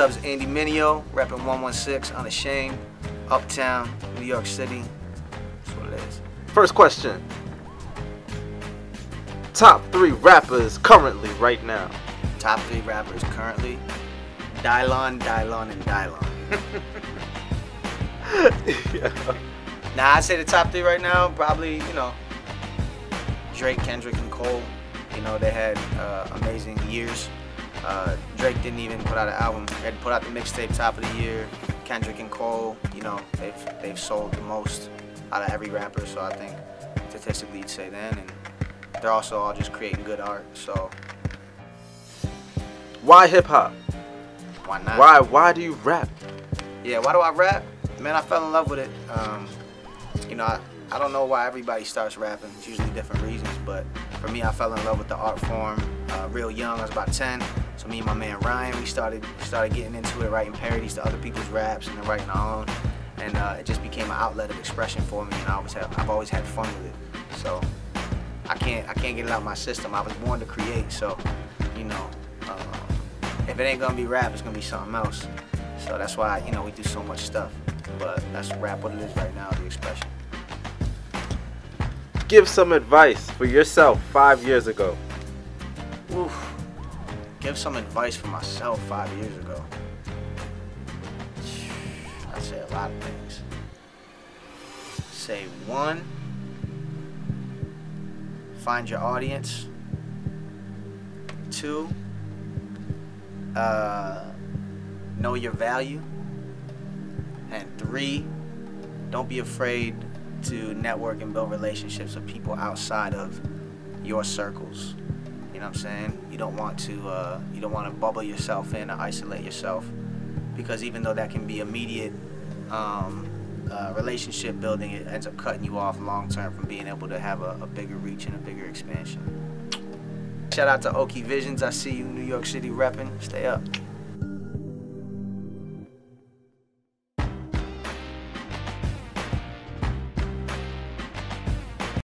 up? It's Andy Mineo, rapping 116 Unashamed, Uptown, New York City. That's what it is. First question. Top three rappers currently right now. Top three rappers currently Dylon, Dylon, and Dylon. yeah. Now, I'd say the top three right now, probably, you know, Drake, Kendrick, and Cole. You know, they had uh, amazing years. Uh, Drake didn't even put out an album. They had put out the mixtape top of the year. Kendrick and Cole, you know, they've they've sold the most out of every rapper. So I think statistically you'd say then, and they're also all just creating good art. So Why hip hop? why not? Why why do you rap? Yeah, why do I rap? Man, I fell in love with it. Um, you know, I, I don't know why everybody starts rapping. It's usually different reasons, but for me, I fell in love with the art form uh, real young. I was about 10. So me and my man Ryan, we started started getting into it, writing parodies to other people's raps and then writing our own. And uh, it just became an outlet of expression for me, and I always have, I've always had fun with it. So I can't I can't get it out of my system. I was born to create, so you know, uh, if it ain't gonna be rap, it's gonna be something else. So that's why you know we do so much stuff. But that's rap what it is right now, the expression. Give some advice for yourself five years ago. Oof. Give some advice for myself five years ago. I'd say a lot of things. Say one, find your audience. Two, uh, know your value. And three, don't be afraid to network and build relationships with people outside of your circles. You know what I'm saying? You don't want to uh, you don't want to bubble yourself in or isolate yourself because even though that can be immediate um, uh, relationship building, it ends up cutting you off long term from being able to have a, a bigger reach and a bigger expansion. Shout out to OkeVizionz. I see you, New York City repping. Stay up.